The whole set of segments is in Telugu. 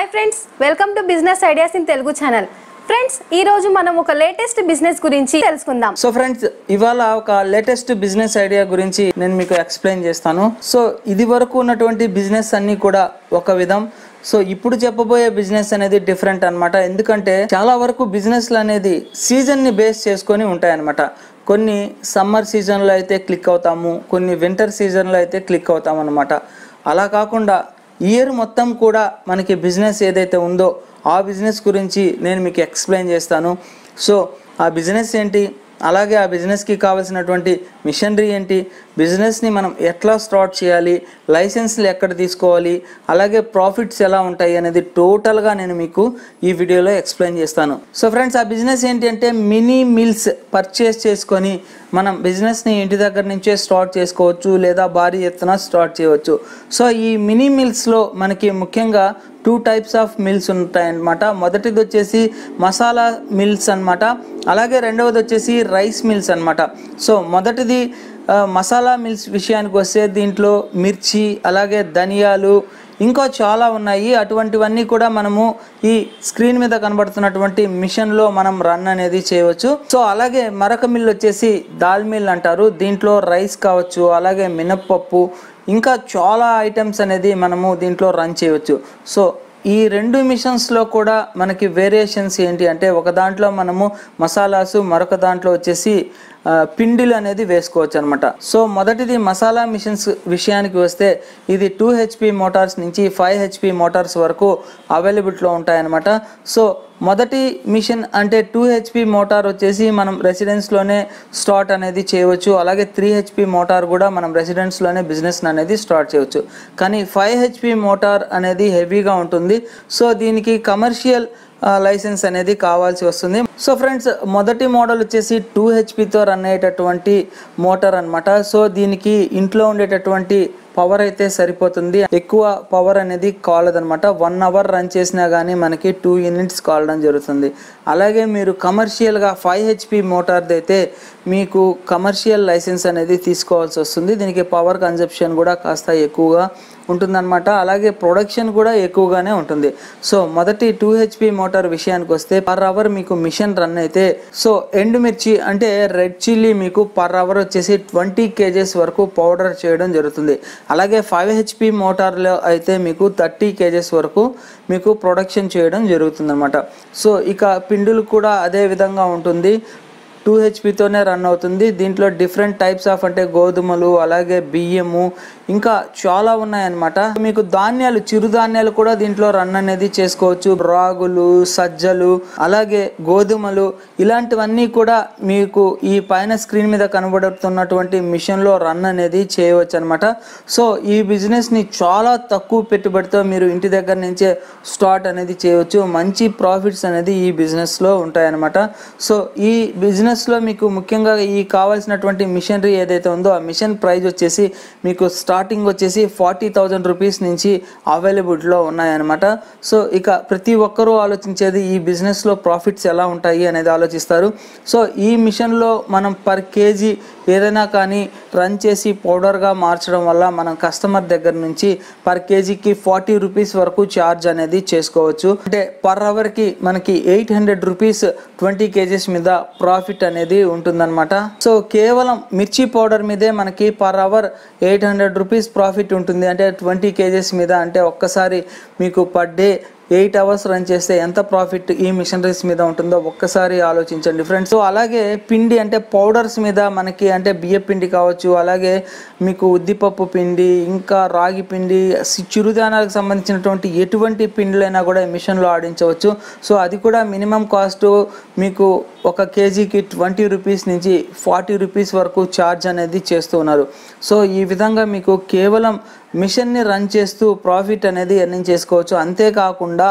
Hi friends welcome to business ideas in Telugu channel friends ఈ రోజు మనం ఒక లేటెస్ట్ బిజినెస్ గురించి తెలుసుకుందాం. సో ఫ్రెండ్స్ ఇవాళ ఒక లేటెస్ట్ బిజినెస్ ఐడియా గురించి నేను మీకు ఎక్స్ప్లెయిన్ చేస్తాను. సో ఇది వరకు ఉన్నటువంటి బిజినెస్ అన్ని కూడా ఒక విధం. సో ఇప్పుడు చెప్పబోయే బిజినెస్ అనేది డిఫరెంట్ అనమాట ఎందుకంటే చాలా వరకు బిజినెస్లు అనేది సీజన్ని బేస్ చేసుకొని ఉంటాయన్నమాట. కొన్ని సమ్మర్ సీజన్లో అయితే క్లిక్ అవుతాము కొన్ని వింటర్ సీజన్లో అయితే క్లిక్ అవుతాం అనమాట అలా కాకుండా ఇయర్ మొత్తం కూడా మనకి బిజినెస్ ఏదైతే ఉందో ఆ బిజినెస్ గురించి నేను మీకు ఎక్స్ప్లెయిన్ చేస్తాను. సో ఆ బిజినెస్ ఏంటి? అలాగే ఆ బిజినెస్కి కావాల్సినటువంటి మిషనరీ ఏంటి? బిజినెస్ని మనం ఎట్లా స్టార్ట్ చేయాలి? లైసెన్స్లు ఎక్కడ తీసుకోవాలి? అలాగే ప్రాఫిట్స్ ఎలా ఉంటాయి అనేది టోటల్గా నేను మీకు ఈ వీడియోలో ఎక్స్ప్లెయిన్ చేస్తాను. సో ఫ్రెండ్స్ ఆ బిజినెస్ ఏంటి అంటే మినీ మిల్స్ పర్చేస్ చేసుకొని మనం బిజినెస్ని ఇంటి దగ్గర నుంచే స్టార్ట్ చేసుకోవచ్చు లేదా భారీ ఎత్తున స్టార్ట్ చేయవచ్చు. సో ఈ మినీ మిల్స్లో మనకి ముఖ్యంగా టూ టైప్స్ ఆఫ్ మిల్స్ ఉంటాయన్నమాట. మొదటిది వచ్చేసి మసాలా మిల్స్ అన్నమాట. అలాగే రెండవది వచ్చేసి రైస్ మిల్స్ అన్నమాట. సో మొదటిది మసాలా మిల్స్ విషయానికి వస్తే దీంట్లో మిర్చి అలాగే ధనియాలు ఇంకా చాలా ఉన్నాయి. అటువంటివన్నీ కూడా మనము ఈ స్క్రీన్ మీద కనబడుతున్నటువంటి మిషన్లో మనం రన్ అనేది చేయవచ్చు. సో అలాగే మరొక మిల్ వచ్చేసి దాల్ మిల్ అంటారు. దీంట్లో రైస్ కావచ్చు అలాగే మినప్పప్పు ఇంకా చాలా ఐటమ్స్ అనేది మనము దీంట్లో రన్ చేయవచ్చు. సో ఈ రెండు మిషన్స్లో కూడా మనకి వేరియేషన్స్ ఏంటి అంటే ఒక దాంట్లో మనము మసాలాసు మరొక దాంట్లో వచ్చేసి పిండిలు అనేది వేసుకోవచ్చు అనమాట సో మొదటిది మసాలా మిషన్స్ విషయానికి వస్తే ఇది టూ హెచ్పి మోటార్స్ నుంచి ఫైవ్ హెచ్పి మోటార్స్ వరకు అవైలబిలిటీలో ఉంటాయన్నమాట. సో మొదటి మిషన్ అంటే టూ హెచ్పి మోటార్ వచ్చేసి మనం రెసిడెన్స్లోనే స్టార్ట్ అనేది చేయవచ్చు. అలాగే త్రీ హెచ్పి మోటార్ కూడా మనం రెసిడెన్స్లోనే బిజినెస్ అనేది స్టార్ట్ చేయవచ్చు. కానీ ఫైవ్ హెచ్పి మోటార్ అనేది హెవీగా ఉంటుంది. సో దీనికి కమర్షియల్ లైసెన్స్ అనేది కావాల్సి వస్తుంది. సో ఫ్రెండ్స్ మొదటి మోడల్ వచ్చేసి టూ హెచ్పితో రన్ అయ్యేటటువంటి మోటార్ అనమాట సో దీనికి ఇంట్లో ఉండేటటువంటి పవర్ అయితే సరిపోతుంది. ఎక్కువ పవర్ అనేది కాలదనమాట వన్ అవర్ రన్ చేసినా కానీ మనకి టూ యూనిట్స్ కాలడం జరుగుతుంది. అలాగే మీరు కమర్షియల్గా ఫైవ్ హెచ్పి మోటార్ది అయితే మీకు కమర్షియల్ లైసెన్స్ అనేది తీసుకోవాల్సి వస్తుంది. దీనికి పవర్ కన్జప్షన్ కూడా కాస్త ఎక్కువగా ఉంటుందన్నమాట. అలాగే ప్రొడక్షన్ కూడా ఎక్కువగానే ఉంటుంది. సో మొదటి టూ హెచ్పి మోటార్ విషయానికి వస్తే పర్ అవర్ మీకు మిషన్ రన్ అయితే సో ఎండుమిర్చి అంటే రెడ్ చిల్లీ మీకు పర్ అవర్ వచ్చేసి ట్వంటీ కేజెస్ వరకు పౌడర్ చేయడం జరుగుతుంది. అలాగే ఫైవ్ హెచ్పి మోటార్లో అయితే మీకు థర్టీ కేజెస్ వరకు మీకు ప్రొడక్షన్ చేయడం జరుగుతుంది సో ఇక పిండులు కూడా అదే విధంగా ఉంటుంది. టూ హెచ్పితోనే రన్ అవుతుంది. దీంట్లో డిఫరెంట్ టైప్స్ ఆఫ్ అంటే గోధుమలు అలాగే బియ్యము ఇంకా చాలా ఉన్నాయన్నమాట. మీకు ధాన్యాలు చిరుధాన్యాలు కూడా దీంట్లో రన్ అనేది చేసుకోవచ్చు. రాగులు సజ్జలు అలాగే గోధుమలు ఇలాంటివన్నీ కూడా మీకు ఈ పైన స్క్రీన్ మీద కనబడుతున్నటువంటి మిషన్లో రన్ అనేది చేయవచ్చు అనమాట సో ఈ బిజినెస్ని చాలా తక్కువ పెట్టుబడితో మీరు ఇంటి దగ్గర నుంచే స్టార్ట్ అనేది చేయవచ్చు. మంచి ప్రాఫిట్స్ అనేది ఈ బిజినెస్లో ఉంటాయన్నమాట. సో ఈ బిజినెస్ బిజినెస్లో మీకు ముఖ్యంగా ఈ కావాల్సినటువంటి మిషనరీ ఏదైతే ఉందో ఆ మిషన్ ప్రైజ్ వచ్చేసి మీకు స్టార్టింగ్ వచ్చేసి ఫార్టీ థౌజండ్ రూపీస్ నుంచి అవైలబిలిటీలో ఉన్నాయన్నమాట. సో ఇక ప్రతి ఒక్కరూ ఆలోచించేది ఈ బిజినెస్లో ప్రాఫిట్స్ ఎలా ఉంటాయి అనేది ఆలోచిస్తారు. సో ఈ మిషన్లో మనం పర్ కేజీ ఏదైనా కానీ రన్ చేసి పౌడర్గా మార్చడం వల్ల మనం కస్టమర్ దగ్గర నుంచి పర్ కేజీకి ఫార్టీ రూపీస్ వరకు ఛార్జ్ అనేది చేసుకోవచ్చు. అంటే పర్ అవర్కి మనకి eight hundred rupees twenty kgs మీద ప్రాఫిట్ అనేది ఉంటుందన్నమాట. సో కేవలం మిర్చి పౌడర్ మీదే మనకి per hour eight hundred rupees profit ఉంటుంది. అంటే ట్వంటీ కేజెస్ మీద అంటే ఒక్కసారి మీకు per day eight hours run చేస్తే ఎంత ప్రాఫిట్ ఈ మిషనరీస్ మీద ఉంటుందో ఒక్కసారి ఆలోచించండి ఫ్రెండ్స్. సో అలాగే పిండి అంటే పౌడర్స్ మీద మనకి అంటే బియ్య పిండి కావచ్చు అలాగే మీకు ఉద్దిపప్పు పిండి ఇంకా రాగి పిండి చిరుధాన్యాలకు సంబంధించినటువంటి ఎటువంటి పిండిలైనా కూడా ఈ మిషన్లో ఆడించవచ్చు. సో అది కూడా మినిమం కాస్ట్ మీకు ఒక కేజీకి ట్వంటీ రూపీస్ నుంచి ఫార్టీ రూపీస్ వరకు ఛార్జ్ అనేది చేస్తూ ఉన్నారు. సో ఈ విధంగా మీకు కేవలం మిషన్ని రన్ చేస్తూ ప్రాఫిట్ అనేది ఎర్నింగ్ చేసుకోవచ్చు. అంతేకాకుండా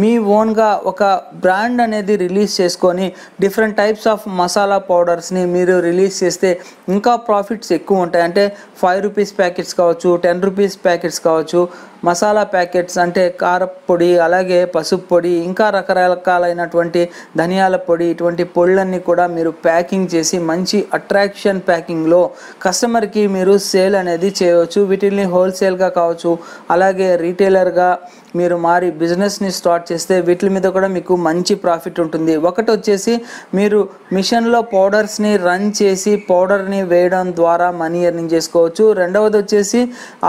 మీ ఓన్గా ఒక బ్రాండ్ అనేది రిలీజ్ చేసుకొని డిఫరెంట్ టైప్స్ ఆఫ్ మసాలా పౌడర్స్ని మీరు రిలీజ్ చేస్తే ఇంకా ప్రాఫిట్స్ ఎక్కువ ఉంటాయి. అంటే ఫైవ్ రూపీస్ ప్యాకెట్స్ కావచ్చు టెన్ రూపీస్ ప్యాకెట్స్ కావచ్చు మసాలా ప్యాకెట్స్ అంటే కారపొడి అలాగే పసుపు పొడి ఇంకా రకరకాలైనటువంటి ధనియాల పొడి ఇటువంటి పొళ్ళన్నీ కూడా మీరు ప్యాకింగ్ చేసి మంచి అట్రాక్షన్ ప్యాకింగ్లో కస్టమర్కి మీరు సేల్ అనేది చేయవచ్చు. వీటిని హోల్సేల్గా కావచ్చు. అలాగే రీటైలర్గా మీరు మారి బిజినెస్ని స్టార్ట్ చేస్తే వీటి మీద కూడా మీకు మంచి ప్రాఫిట్ ఉంటుంది. ఒకటి వచ్చేసి మీరు మిషన్లో పౌడర్స్ని రన్ చేసి పౌడర్ని వేయడం ద్వారా మనీ ఎర్నింగ్ చేసుకోవచ్చు. రెండవది వచ్చేసి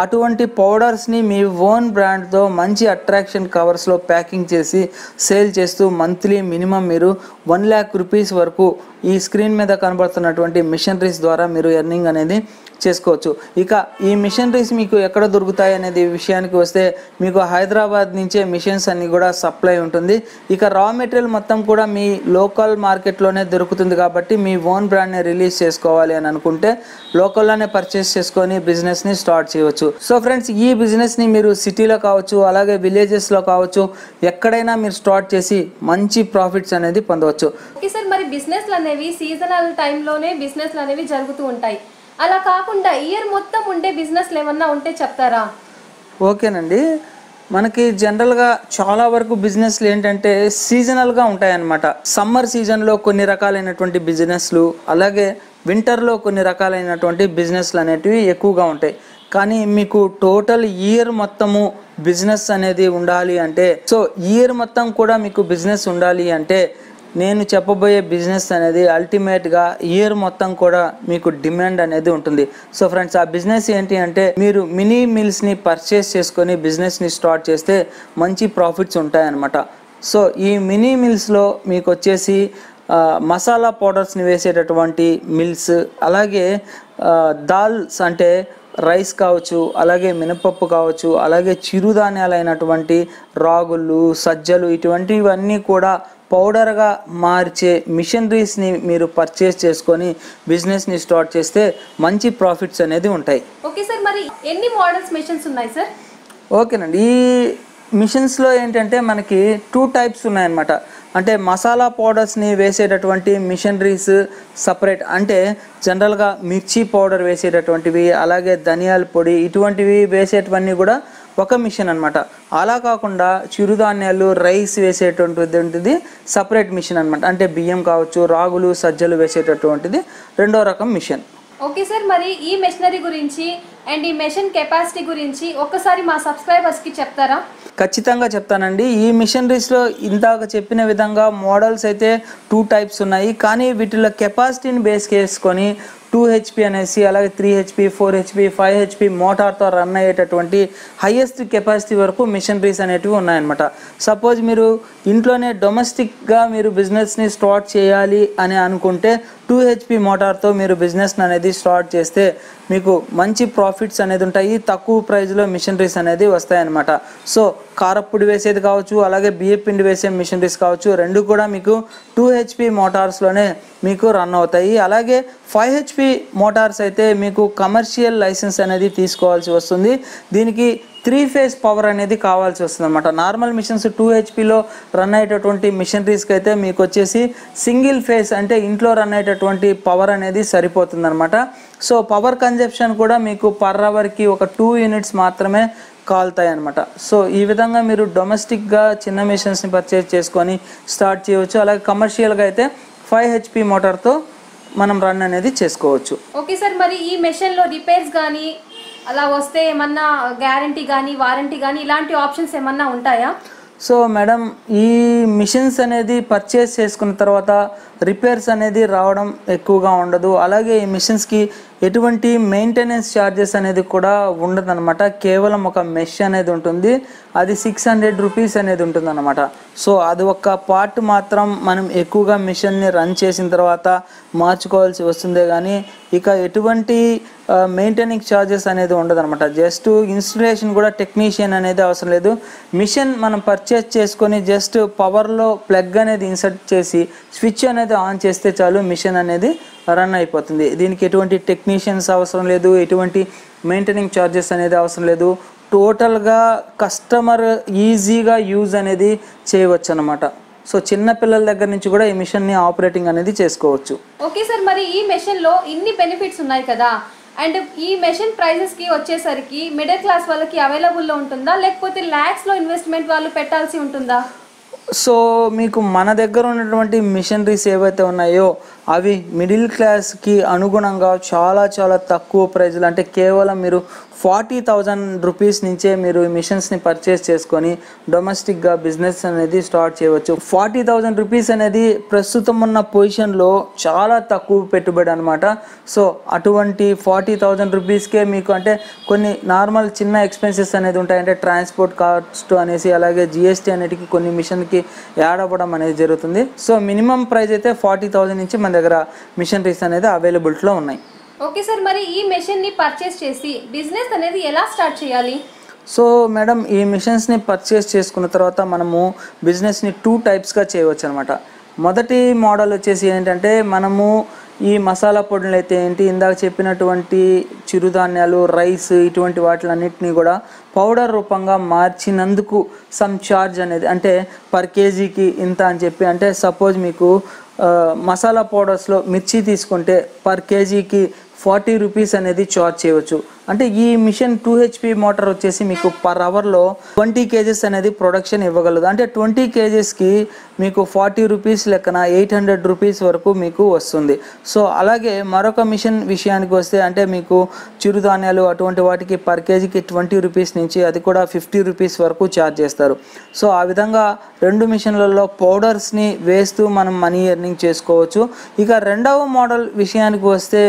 అటువంటి పౌడర్స్ని మీ ఓన్ బ్రాండ్తో మంచి అట్రాక్షన్ కవర్స్లో ప్యాకింగ్ చేసి సేల్ చేస్తూ మంత్లీ మినిమం మీరు వన్ ల్యాక్ రూపీస్ వరకు ఈ స్క్రీన్ మీద కనబడుతున్నటువంటి మిషనరీస్ ద్వారా మీరు ఎర్నింగ్ అనేది చేసుకోవచ్చు. ఇక ఈ మిషనరీస్ మీకు ఎక్కడ దొరుకుతాయి అనేది విషయానికి వస్తే మీకు హైదరాబాద్ నుంచే మిషన్స్ అన్ని కూడా సప్లై ఉంటుంది. ఇక రా మెటీరియల్ మొత్తం కూడా మీ లోకల్ మార్కెట్లోనే దొరుకుతుంది కాబట్టి మీ ఓన్ బ్రాండ్ని రిలీజ్ చేసుకోవాలి అని అనుకుంటే లోకల్లోనే పర్చేస్ చేసుకొని బిజినెస్ని స్టార్ట్ చేయవచ్చు. సో ఫ్రెండ్స్ ఈ బిజినెస్ని మీరు సిటీలో కావచ్చు అలాగే విలేజెస్లో కావచ్చు ఎక్కడైనా మీరు స్టార్ట్ చేసి మంచి ప్రాఫిట్స్ అనేది పొందవచ్చు. ఓకే సార్ మరి బిజినెస్లు అనేవి సీజనల్ టైంలోనే బిజినెస్లు అనేవి జరుగుతూ ఉంటాయి. అలా కాకుండా ఇయర్ మొత్తం ఉండే బిజినెస్లు ఏమన్నా ఉంటే చెప్తారా? ఓకేనండి. మనకి జనరల్గా చాలా వరకు బిజినెస్లు ఏంటంటే సీజనల్గా ఉంటాయన్నమాట. సమ్మర్ సీజన్లో కొన్ని రకాలైనటువంటి బిజినెస్లు అలాగే వింటర్లో కొన్ని రకాలైనటువంటి బిజినెస్లు అనేటివి ఎక్కువగా ఉంటాయి. కానీ మీకు టోటల్ ఇయర్ మొత్తము బిజినెస్ అనేది ఉండాలి అంటే సో ఇయర్ మొత్తం కూడా మీకు బిజినెస్ ఉండాలి అంటే నేను చెప్పబోయే బిజినెస్ అనేది అల్టిమేట్గా ఇయర్ మొత్తం కూడా మీకు డిమాండ్ అనేది ఉంటుంది. సో ఫ్రెండ్స్ ఆ బిజినెస్ ఏంటి అంటే మీరు మినీ మిల్స్ని పర్చేస్ చేసుకొని బిజినెస్ని స్టార్ట్ చేస్తే మంచి ప్రాఫిట్స్ ఉంటాయన్నమాట. సో ఈ మినీ మిల్స్లో మీకు వచ్చేసి మసాలా పౌడర్స్ని వేసేటటువంటి మిల్స్ అలాగే దాల్స్ అంటే రైస్ కావచ్చు అలాగే మినపప్పు కావచ్చు అలాగే చిరుధాన్యాలైనటువంటి రాగులు సజ్జలు ఇటువంటివన్నీ కూడా పౌడర్గా మార్చే మిషనరీస్ని మీరు పర్చేస్ చేసుకొని బిజినెస్ని స్టార్ట్ చేస్తే మంచి ప్రాఫిట్స్ అనేది ఉంటాయి. ఓకే సార్ మరి ఎన్ని మోడల్స్ మెషిన్స్ ఉన్నాయి సార్? ఓకేనండి. ఈ మిషన్స్లో ఏంటంటే మనకి టూ టైప్స్ ఉన్నాయన్నమాట. అంటే మసాలా పౌడర్స్ని వేసేటటువంటి మిషనరీస్ సపరేట్ అంటే జనరల్గా మిర్చి పౌడర్ వేసేటటువంటివి అలాగే ధనియాల పొడి ఇటువంటివి వేసేటివన్నీ కూడా ఒక మిషన్ అన్నమాట. అలా కాకుండా చిరుధాన్యాలు రైస్ వేసేటటువంటిది సపరేట్ మిషన్ అన్నమాట. అంటే బియ్యం కావచ్చు రాగులు సజ్జలు వేసేటటువంటిది రెండో రకం మిషన్. ఓకే సార్ మరి ఈ మెషినరీ గురించి అండ్ ఈ మెషిన్ కెపాసిటీ గురించి ఒక్కసారి మా సబ్స్క్రైబర్స్కి చెప్తారా? ఖచ్చితంగా చెప్తానండి. ఈ మిషనరీస్లో ఇందాక చెప్పిన విధంగా మోడల్స్ అయితే టూ టైప్స్ ఉన్నాయి. కానీ వీటిలో కెపాసిటీని బేస్ చేసుకొని టూ హెచ్పి అనేసి అలాగే three HP four HP five HP మోటార్తో run అయ్యేటటువంటి హైయెస్ట్ కెపాసిటీ వరకు మిషనరీస్ అనేటివి ఉన్నాయన్నమాట. సపోజ్ మీరు ఇంట్లోనే డొమెస్టిక్గా మీరు బిజినెస్ని స్టార్ట్ చేయాలి అని అనుకుంటే టూ హెచ్పి మోటార్తో మీరు బిజినెస్ అనేది స్టార్ట్ చేస్తే మీకు మంచి ప్రాఫిట్స్ అనేది ఉంటాయి తక్కువ ప్రైస్లో మిషనరీస్ అనేది వస్తాయన్నమాట. సో కారప్పుడు వేసేది కావచ్చు అలాగే బియ్య పిండి వేసే మిషనరీస్ కావచ్చు రెండు కూడా మీకు టూ హెచ్పి మోటార్స్లోనే మీకు రన్ అవుతాయి. అలాగే ఫైవ్ హెచ్పి మోటార్స్ అయితే మీకు కమర్షియల్ లైసెన్స్ అనేది తీసుకోవాల్సి వస్తుంది. దీనికి త్రీ ఫేజ్ పవర్ అనేది కావాల్సి వస్తుంది అనమాట నార్మల్ మిషన్స్ టూ హెచ్పిలో రన్ అయ్యేటటువంటి మిషనరీస్కి అయితే మీకు వచ్చేసి సింగిల్ ఫేజ్ అంటే ఇంట్లో రన్ అయ్యేటటువంటి పవర్ అనేది సరిపోతుందన్నమాట. సో పవర్ కన్జప్షన్ కూడా మీకు పర్ అవర్కి ఒక టూ యూనిట్స్ మాత్రమే కాలుతాయి అనమాట సో ఈ విధంగా మీరు డొమెస్టిక్గా చిన్న మిషన్స్ని పర్చేస్ చేసుకొని స్టార్ట్ చేయవచ్చు. అలాగే కమర్షియల్గా అయితే ఫైవ్ హెచ్పి మోటార్తో మనం రన్ అనేది చేసుకోవచ్చు. ఓకే సార్ మరి ఈ మెషిన్లో రిపేర్స్ కానీ అలా వస్తే ఏమన్నా గ్యారంటీ కానీ వారంటీ కానీ ఇలాంటి ఆప్షన్స్ ఏమన్నా ఉంటాయా? సో మేడం ఈ మిషన్స్ అనేది పర్చేస్ చేసుకున్న తర్వాత రిపేర్స్ అనేది రావడం ఎక్కువగా ఉండదు. అలాగే ఈ మిషన్స్కి ఎటువంటి మెయింటెనెన్స్ ఛార్జెస్ అనేది కూడా ఉండదన్నమాట. కేవలం ఒక మెష్ అనేది ఉంటుంది. అది సిక్స్ హండ్రెడ్ రూపీస్ అనేది ఉంటుంది అనమాట సో అది ఒక పార్ట్ మాత్రం మనం ఎక్కువగా మిషన్ని రన్ చేసిన తర్వాత మార్చుకోవాల్సి వస్తుందే కానీ ఇక ఎటువంటి మెయింటెనింగ్ ఛార్జెస్ అనేది ఉండదన్నమాట. జస్ట్ ఇన్స్టలేషన్ కూడా టెక్నీషియన్ అనేది అవసరం లేదు. మిషన్ మనం పర్చేస్ చేసుకొని జస్ట్ పవర్లో ప్లగ్ అనేది ఇన్సర్ట్ చేసి స్విచ్ అనేది ఆన్ చేస్తే చాలు మిషన్ అనేది రన్ అయిపోతుంది. దీనికి ఎటువంటి టెక్నీషియన్స్ అవసరం లేదు ఎటువంటి మెయింటెనింగ్ ఛార్జెస్ అనేది అవసరం లేదు. టోటల్గా కస్టమర్ ఈజీగా యూజ్ అనేది చేయవచ్చు అనమాట సో చిన్న పిల్లల దగ్గర నుంచి కూడా ఈ మిషన్ని ఆపరేటింగ్ అనేది చేసుకోవచ్చు. ఓకే సార్ మరి ఈ మెషిన్లో ఇన్ని బెనిఫిట్స్ ఉన్నాయి కదా? అండ్ ఈ మెషిన్ ప్రైజెస్కి వచ్చేసరికి మిడిల్ క్లాస్ వాళ్ళకి అవైలబుల్లో ఉంటుందా? లేకపోతే ల్యాక్స్లో ఇన్వెస్ట్మెంట్ వాళ్ళు పెట్టాల్సి ఉంటుందా? సో మీకు మన దగ్గర ఉన్నటువంటి మిషనరీస్ ఏవైతే ఉన్నాయో అవి మిడిల్ క్లాస్కి అనుగుణంగా చాలా చాలా తక్కువ ప్రైజ్లు. అంటే కేవలం మీరు ఫార్టీ థౌజండ్ రూపీస్ నుంచే మీరు ఈ మిషన్స్ని పర్చేస్ చేసుకొని డొమెస్టిక్గా బిజినెస్ అనేది స్టార్ట్ చేయవచ్చు. ఫార్టీ థౌజండ్ రూపీస్ అనేది ప్రస్తుతం ఉన్న పొజిషన్లో చాలా తక్కువ పెట్టుబడి అనమాట సో అటువంటి ఫార్టీ థౌజండ్ రూపీస్కే మీకు అంటే కొన్ని నార్మల్ చిన్న ఎక్స్పెన్సెస్ అనేది ఉంటాయి. అంటే ట్రాన్స్పోర్ట్ కాస్ట్ అనేసి అలాగే జిఎస్టీ అనేటికి కొన్ని మిషన్కి యాడ్ అవ్వడం అనేది జరుగుతుంది. సో మినిమం ప్రైస్ అయితే ఫార్టీ థౌజండ్ నుంచి మన దగ్గర మిషనరీస్ అనేది అవైలబిలిటీలో ఉన్నాయి. ఓకే సార్ మరి ఈ మెషిన్ని పర్చేస్ చేసి బిజినెస్ అనేది ఎలా స్టార్ట్ చేయాలి? సో మేడం ఈ మిషన్స్ని పర్చేస్ చేసుకున్న తర్వాత మనము బిజినెస్ని టూ టైప్స్గా చేయవచ్చు అనమాట మొదటి మోడల్ వచ్చేసి ఏంటంటే మనము ఈ మసాలా పొడులు అయితే ఏంటి? ఇందాక చెప్పినటువంటి చిరుధాన్యాలు రైస్ ఇటువంటి వాటిలన్నిటిని కూడా పౌడర్ రూపంగా మార్చినందుకు సమ్ చార్జ్ అనేది అంటే పర్ కేజీకి ఇంత అని చెప్పి అంటే సపోజ్ మీకు మసాలా పౌడర్స్లో మిర్చి తీసుకుంటే పర్ కేజీకి ఫార్టీ రూపీస్ అనేది చార్జ్ చేయవచ్చు. అంటే ఈ మిషన్ టూ హెచ్పి మోటార్ వచ్చేసి మీకు పర్ అవర్లో ట్వంటీ కేజెస్ అనేది ప్రొడక్షన్ ఇవ్వగలదు. అంటే ట్వంటీ కేజెస్కి మీకు ఫార్టీ రూపీస్ లెక్కన ఎయిట్ హండ్రెడ్ రూపీస్ వరకు మీకు వస్తుంది. సో అలాగే మరొక మిషన్ విషయానికి వస్తే అంటే మీకు చిరుధాన్యాలు అటువంటి వాటికి పర్ కేజీకి ట్వంటీ రూపీస్ నుంచి అది కూడా ఫిఫ్టీ రూపీస్ వరకు ఛార్జ్ చేస్తారు. సో ఆ విధంగా రెండు మిషన్లలో పౌడర్స్ని వేస్తూ మనం మనీ ఎర్నింగ్ చేసుకోవచ్చు. ఇక రెండవ మోడల్ విషయానికి వస్తే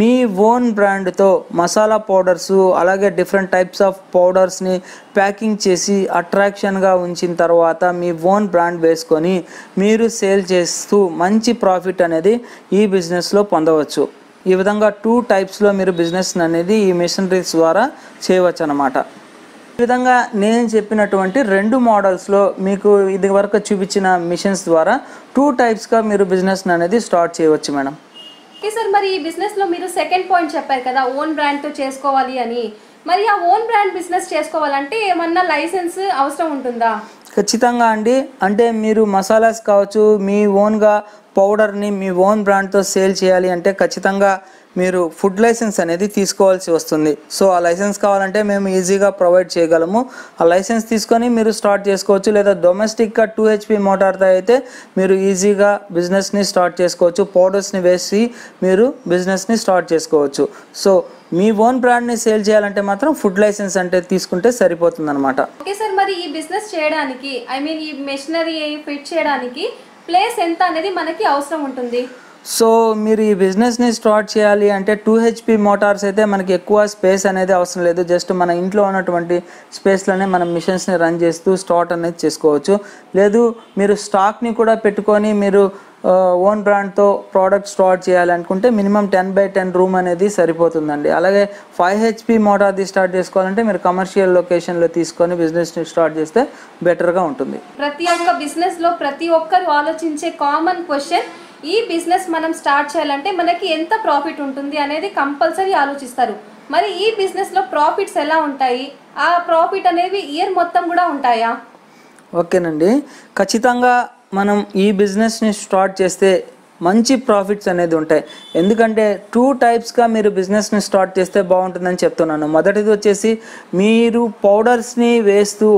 మీ ఓన్ బ్రాండ్తో మసాలా పౌడర్స్ అలాగే డిఫరెంట్ టైప్స్ ఆఫ్ పౌడర్స్ని ప్యాకింగ్ చేసి అట్రాక్షన్గా ఉంచిన తర్వాత మీ ఓన్ బ్రాండ్ వేసుకొని మీరు సేల్ చేస్తూ మంచి ప్రాఫిట్ అనేది ఈ బిజినెస్లో పొందవచ్చు. ఈ విధంగా టూ టైప్స్లో మీరు బిజినెస్ అనేది ఈ మిషనరీస్ ద్వారా చేయవచ్చు అనమాట ఈ విధంగా నేను చెప్పినటువంటి రెండు మోడల్స్లో మీకు ఇది వరకు చూపించిన మిషన్స్ ద్వారా టూ టైప్స్గా మీరు బిజినెస్ అనేది స్టార్ట్ చేయవచ్చు మేడం. ఓకే సార్ మరి ఈ బిజినెస్లో మీరు సెకండ్ పాయింట్ చెప్పారు కదా ఓన్ బ్రాండ్తో చేసుకోవాలి అని. మరి ఆ ఓన్ బ్రాండ్ బిజినెస్ చేసుకోవాలంటే ఏమన్నా లైసెన్స్ అవసరం ఉంటుందా? ఖచ్చితంగా అండి. అంటే మీరు మసాలాస్ కావచ్చు మీ ఓన్గా పౌడర్ని మీ ఓన్ బ్రాండ్తో సేల్ చేయాలి అంటే ఖచ్చితంగా మీరు ఫుడ్ లైసెన్స్ అనేది తీసుకోవాల్సి వస్తుంది. సో ఆ లైసెన్స్ కావాలంటే మేము ఈజీగా ప్రొవైడ్ చేయగలము. ఆ లైసెన్స్ తీసుకొని మీరు స్టార్ట్ చేసుకోవచ్చు. లేదా డొమెస్టిక్గా టూ హెచ్పి మోటార్తో అయితే మీరు ఈజీగా బిజినెస్ని స్టార్ట్ చేసుకోవచ్చు. పౌడర్స్ని వేసి మీరు బిజినెస్ని స్టార్ట్ చేసుకోవచ్చు. సో మీ ఓన్ బ్రాండ్ని సేల్ చేయాలంటే మాత్రం ఫుడ్ లైసెన్స్ అంటే తీసుకుంటే సరిపోతుంది ఓకే సార్ మరి ఈ బిజినెస్ చేయడానికి ఐ మీన్ ఈ మెషినరీ ఫిట్ చేయడానికి ప్లేస్ ఎంత అనేది మనకి అవసరం ఉంటుంది? సో మీరు ఈ బిజినెస్ని స్టార్ట్ చేయాలి అంటే టూ హెచ్పి మోటార్స్ అయితే మనకి ఎక్కువ స్పేస్ అనేది అవసరం లేదు. జస్ట్ మన ఇంట్లో ఉన్నటువంటి స్పేస్లోనే మనం మిషన్స్ని రన్ చేస్తూ స్టార్ట్ అనేది చేసుకోవచ్చు. లేదు మీరు స్టాక్ని కూడా పెట్టుకొని మీరు ఓన్ బ్రాండ్తో ప్రోడక్ట్ స్టార్ట్ చేయాలనుకుంటే minimum ten by ten room అనేది సరిపోతుందండి. అలాగే ఫైవ్ హెచ్పి మోటార్ది స్టార్ట్ చేసుకోవాలంటే మీరు కమర్షియల్ లొకేషన్లో తీసుకొని బిజినెస్ని స్టార్ట్ చేస్తే బెటర్గా ఉంటుంది. ప్రతి ఒక్క బిజినెస్లో ప్రతి ఒక్కరు ఆలోచించే కామన్ క్వశ్చన్ ఈ బిజినెస్ మనం స్టార్ట్ చేయాలంటే మనకి ఎంత ప్రాఫిట్ ఉంటుంది అనేది కంపల్సరీ ఆలోచిస్తారు. మరి ఈ బిజినెస్లో ప్రాఫిట్స్ ఎలా ఉంటాయి? ఆ ప్రాఫిట్ అనేవి ఇయర్ మొత్తం కూడా ఉంటాయా? ఓకేనండి. ఖచ్చితంగా మనం ఈ బిజినెస్ని స్టార్ట్ చేస్తే మంచి ప్రాఫిట్స్ అనేది ఉంటాయి. ఎందుకంటే టూ టైప్స్గా మీరు బిజినెస్ని స్టార్ట్ చేస్తే బాగుంటుందని చెప్తున్నాను. మొదటిది వచ్చేసి మీరు పౌడర్స్ని వేస్తూ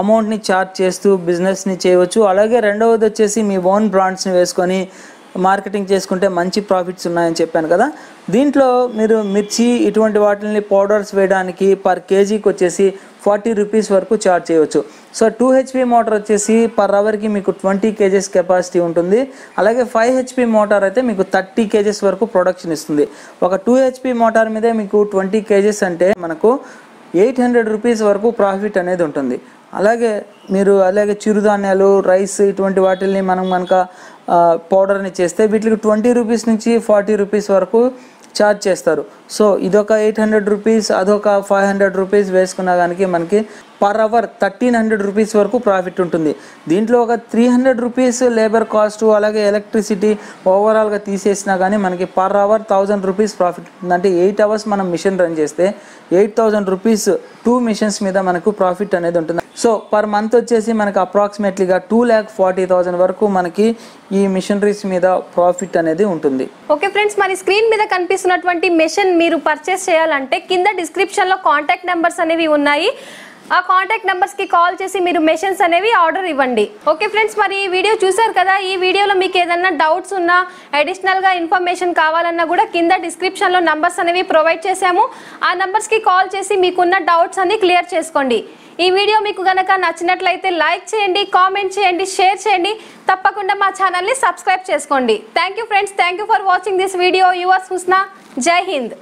అమౌంట్ని చార్జ్ చేస్తూ బిజినెస్ని చేయవచ్చు. అలాగే రెండవది వచ్చేసి మీ ఓన్ బ్రాండ్స్ని వేసుకొని మార్కెటింగ్ చేసుకుంటే మంచి ప్రాఫిట్స్ ఉన్నాయని చెప్పాను కదా. దీంట్లో మీరు మిర్చి ఇటువంటి వాటిని పౌడర్స్ వేయడానికి పర్ కేజీకి వచ్చేసి ఫార్టీ రూపీస్ వరకు చార్జ్ చేయవచ్చు. సో టూ హెచ్పి మోటార్ వచ్చేసి పర్ అవర్కి మీకు ట్వంటీ కేజెస్ కెపాసిటీ ఉంటుంది. అలాగే ఫైవ్ హెచ్పి మోటార్ అయితే మీకు థర్టీ కేజెస్ వరకు ప్రొడక్షన్ ఇస్తుంది. ఒక టూ హెచ్పి మోటార్ మీదే మీకు ట్వంటీ కేజెస్ అంటే మనకు ఎయిట్ హండ్రెడ్ రూపీస్ వరకు ప్రాఫిట్ అనేది ఉంటుంది. అలాగే మీరు అలాగే చిరుధాన్యాలు రైస్ ఇటువంటి వాటిల్ని మనం కనుక పౌడర్ని చేస్తే వీటికి ట్వంటీ రూపీస్ నుంచి ఫార్టీ రూపీస్ వరకు ఛార్జ్ చేస్తారు. సో ఇదొక ఎయిట్ హండ్రెడ్ రూపీస్ అదొక ఫైవ్ హండ్రెడ్ రూపీస్ వేసుకున్న దానికి మనకి per hour thirteen hundred rupees వరకు ప్రాఫిట్ ఉంటుంది. దీంట్లో ఒక three hundred rupees labour cost అలాగే ఎలక్ట్రిసిటీ ఓవరాల్గా తీసేసినా కానీ మనకి per hour thousand rupees profit ఉంటుంది. అంటే ఎయిట్ అవర్స్ మనం మిషన్ రన్ చేస్తే eight thousand rupees two machines మీద మనకు ప్రాఫిట్ అనేది ఉంటుంది. సో పర్ మంత్ వచ్చేసి మనకి అప్రాక్సిమేట్లీగా టూ ల్యాక్ ఫార్టీ థౌజండ్ వరకు మనకి ఈ మిషనరీస్ మీద ప్రాఫిట్ అనేది ఉంటుంది. ఓకే ఫ్రెండ్స్ మరి స్క్రీన్ మీద కనిపిస్తున్నటువంటి మిషన్ మీరు పర్చేస్ చేయాలంటే కింద డిస్క్రిప్షన్లో కాంటాక్ట్ నెంబర్స్ అనేవి ఉన్నాయి. ఆ కాంటాక్ట్ నెంబర్స్కి కాల్ చేసి మీరు మెషిన్స్ అనేవి ఆర్డర్ ఇవ్వండి. ఓకే ఫ్రెండ్స్ మరి ఈ వీడియో చూసారు కదా? ఈ వీడియోలో మీకు ఏదైనా డౌట్స్ ఉన్నా అడిషనల్గా ఇన్ఫర్మేషన్ కావాలన్నా కూడా కింద డిస్క్రిప్షన్లో నంబర్స్ అనేవి ప్రొవైడ్ చేశాము. ఆ నెంబర్స్కి కాల్ చేసి మీకున్న డౌట్స్ అన్ని క్లియర్ చేసుకోండి. ఈ వీడియో మీకు గనక నచ్చినట్లయితే లైక్ చేయండి కామెంట్ చేయండి షేర్ చేయండి. తప్పకుండా మా ఛానల్ని సబ్స్క్రైబ్ చేసుకోండి. Thank you friends thank you for watching this video yours Husna జై హింద్.